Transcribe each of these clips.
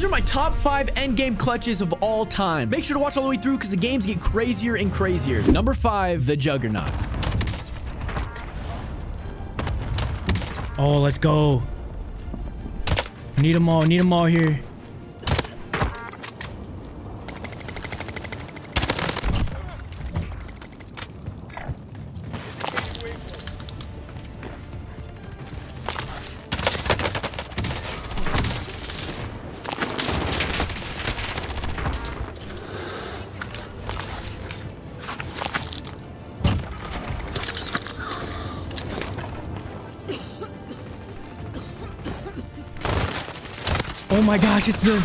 These are my top five endgame clutches of all time. Make sure to watch all the way through because the games get crazier and crazier. Number five, the Juggernaut. Oh, let's go. Need them all. Need them all here. My gosh, it's the...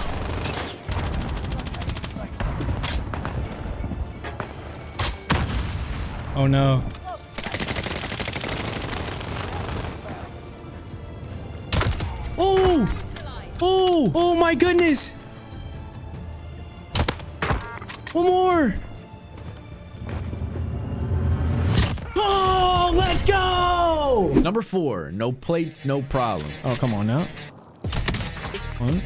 Oh no. Oh! Oh! Oh my goodness! One more! Oh, let's go! Number four, no plates, no problem. Oh, come on now. One.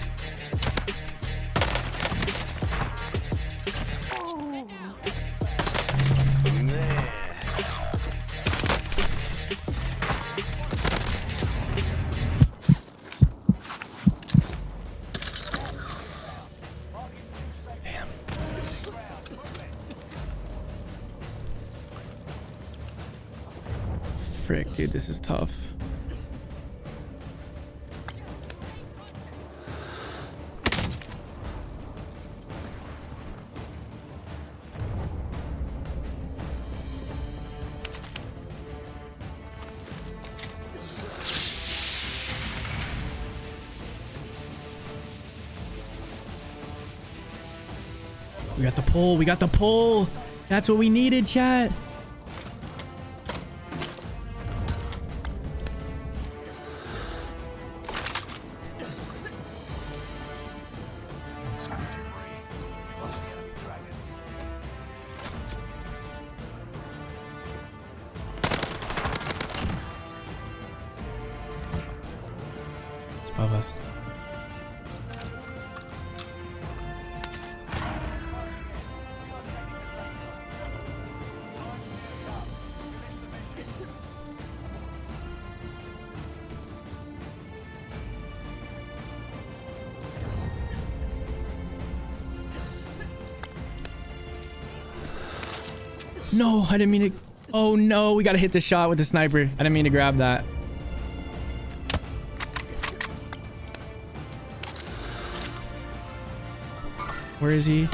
Frick, dude, this is tough. We got the pull. We got the pull. That's what we needed, chat. Above us. No, I didn't mean to. Oh no, we gotta hit the shot with the sniper. I didn't mean to grab that. Where is he?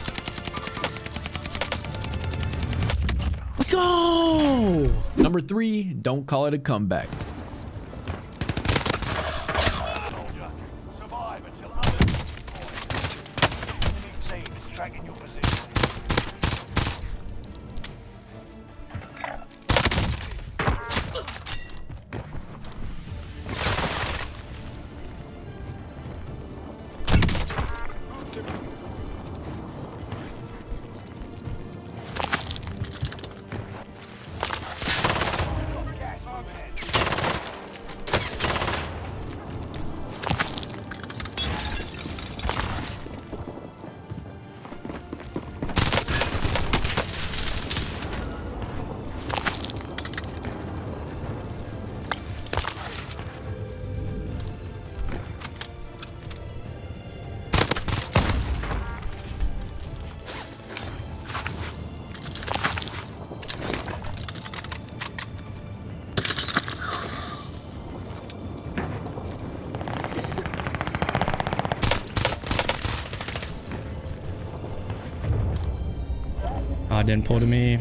Let's go! Number three, don't call it a comeback. Uh, it didn't pull to me.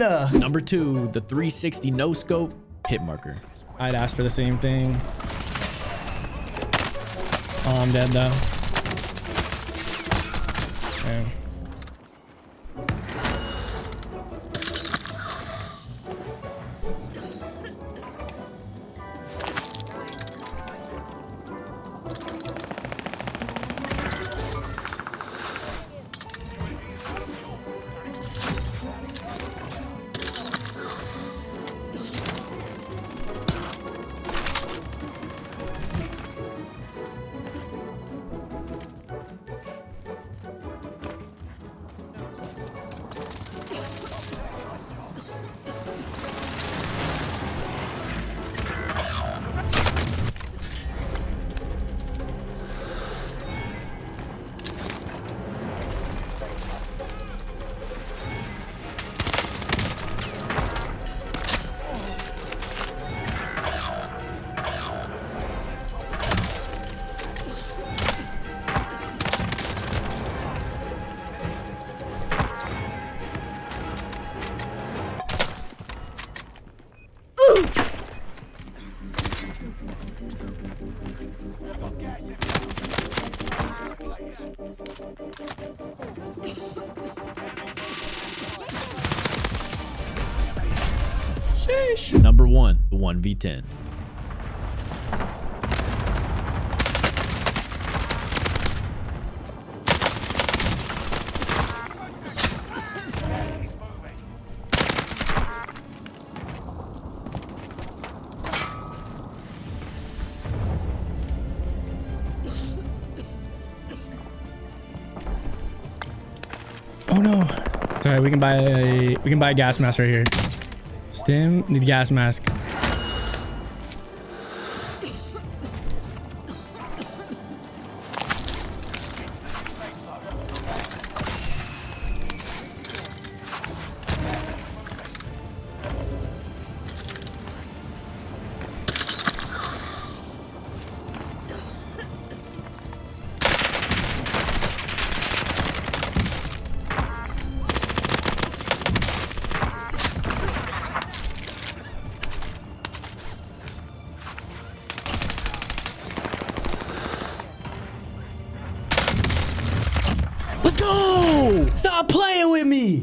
Number two, the 360 no scope hit marker. I'd ask for the same thing. Oh, I'm dead though. Okay. Number one, the 1v10. Gas is moving. Oh no. Sorry, we can buy a we can buy a gas mask right here. Stim, need gas mask. Playing with me!